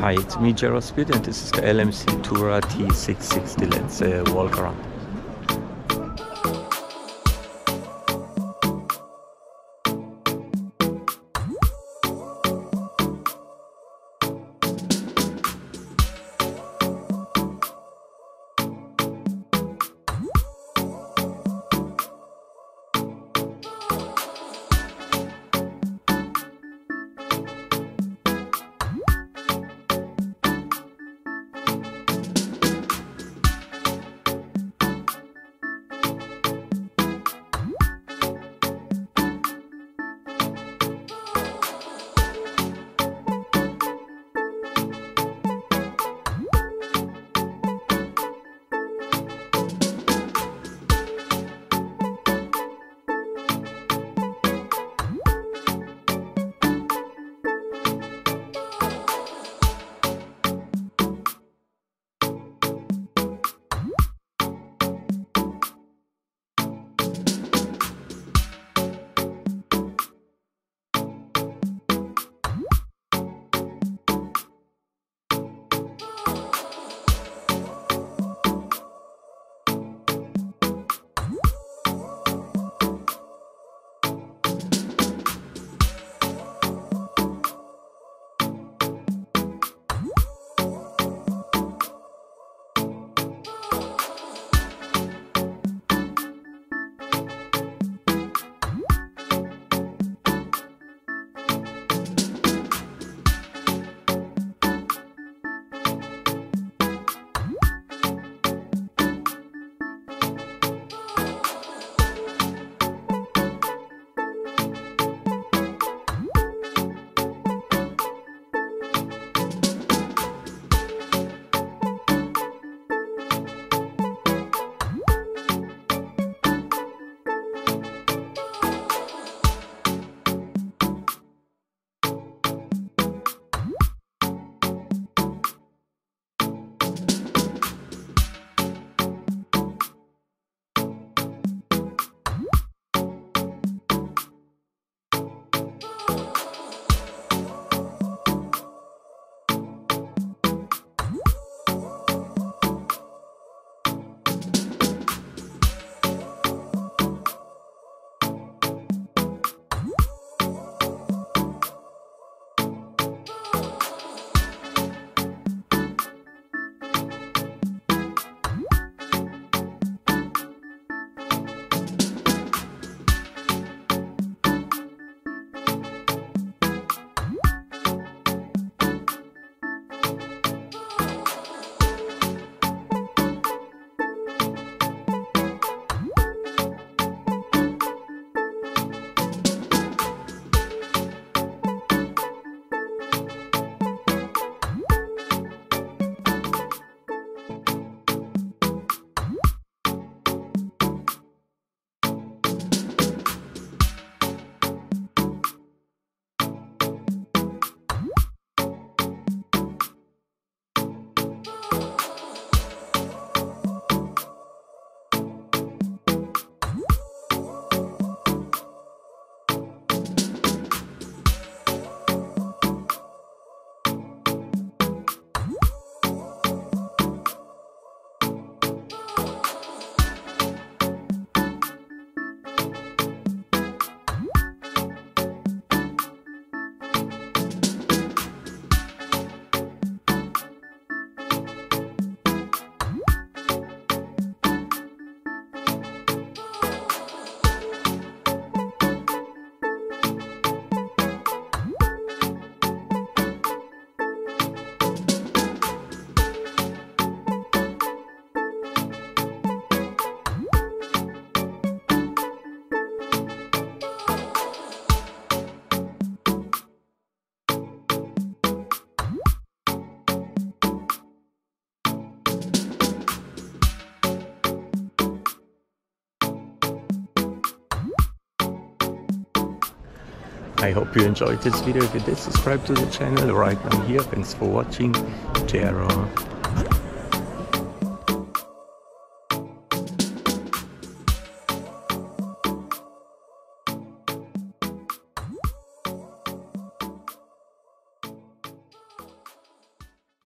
Hi, it's me, Jaro Speed, and this is the LMC Tourer T660. Let's uh, walk around. I hope you enjoyed this video. If you did, subscribe to the channel right now here. Thanks for watching. Ciao.